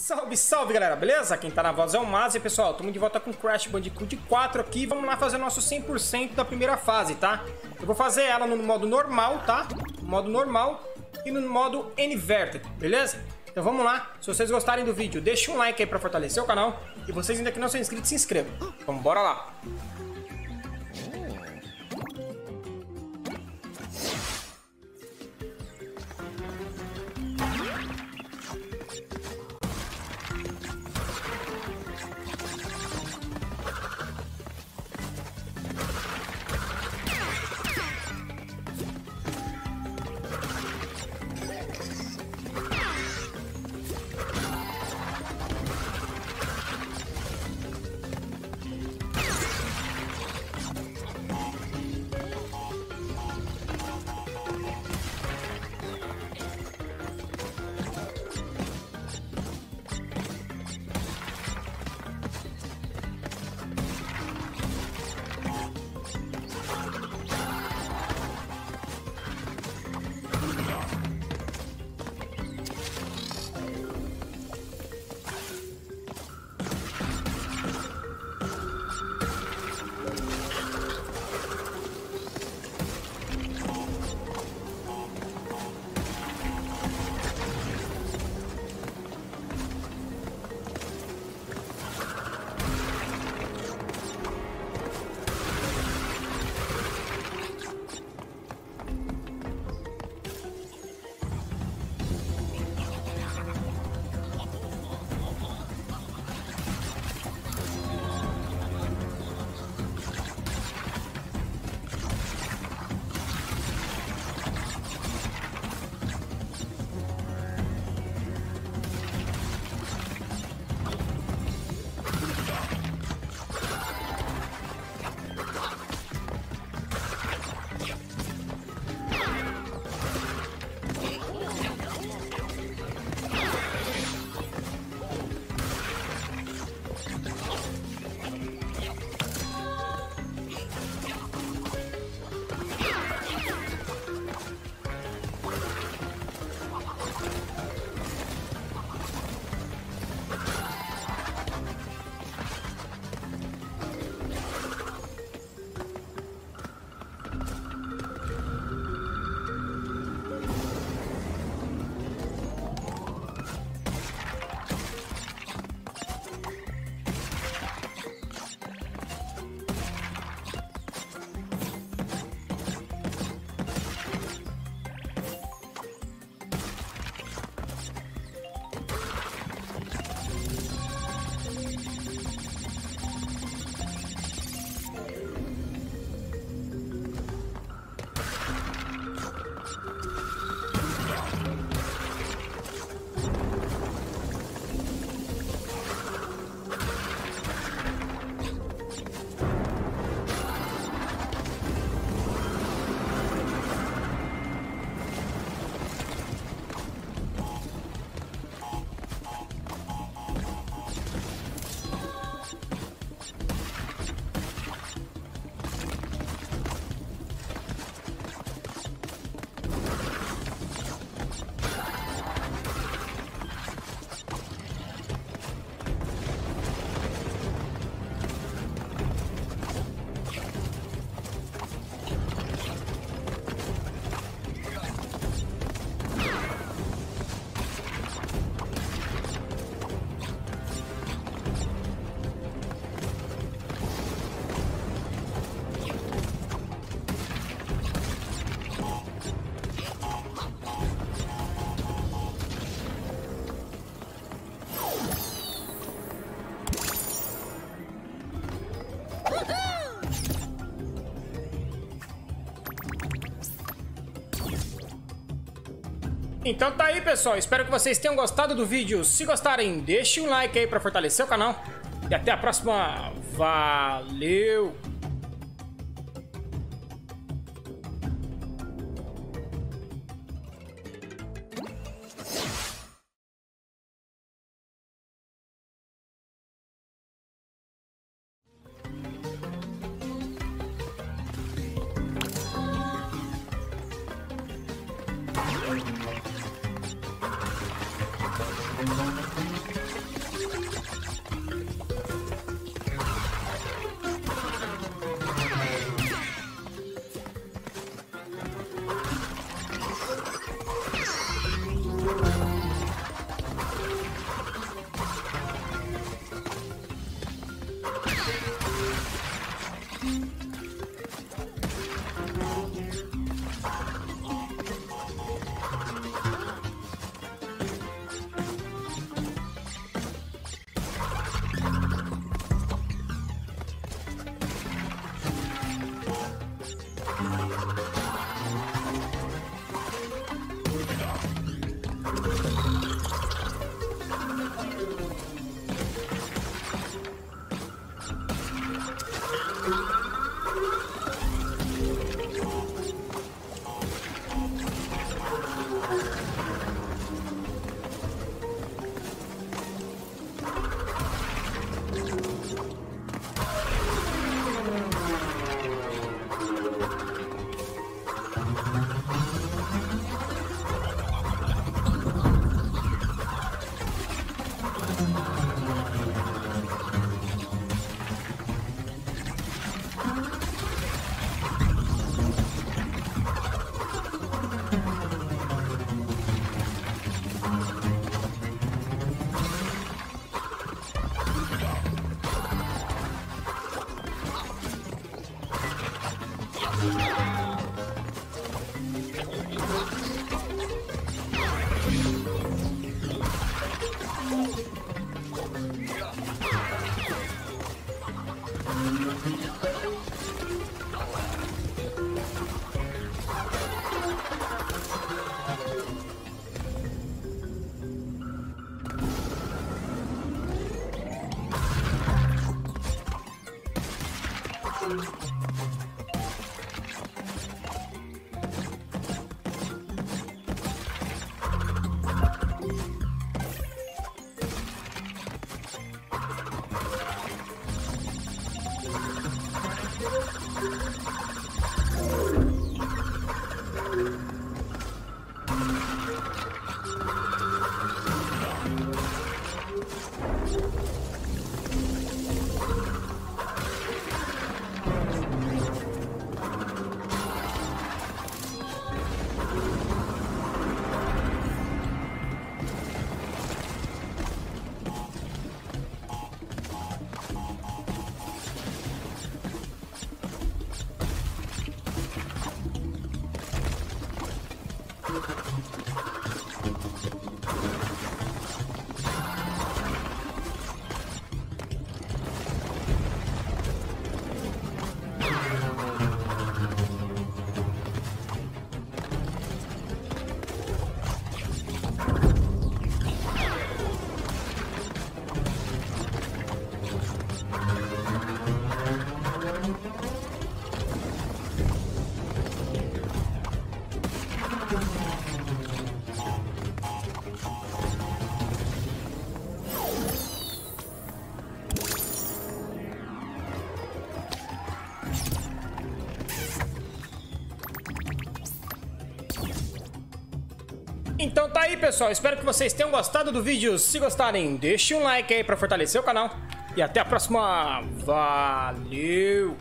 Salve, salve galera, beleza? Quem tá na voz é o Maz e pessoal, estamos de volta com Crash Bandicoot 4 aqui Vamos lá fazer nosso 100% da primeira fase, tá? Eu vou fazer ela no modo normal, tá? No modo normal e no modo Inverted, beleza? Então vamos lá, se vocês gostarem do vídeo, deixe um like aí pra fortalecer o canal E vocês ainda que não são inscritos, se inscrevam Vamos, bora lá! Então tá aí, pessoal. Espero que vocês tenham gostado do vídeo. Se gostarem, deixe um like aí pra fortalecer o canal. E até a próxima. Valeu! Então tá aí, pessoal. Espero que vocês tenham gostado do vídeo. Se gostarem, deixe um like aí pra fortalecer o canal. E até a próxima. Valeu!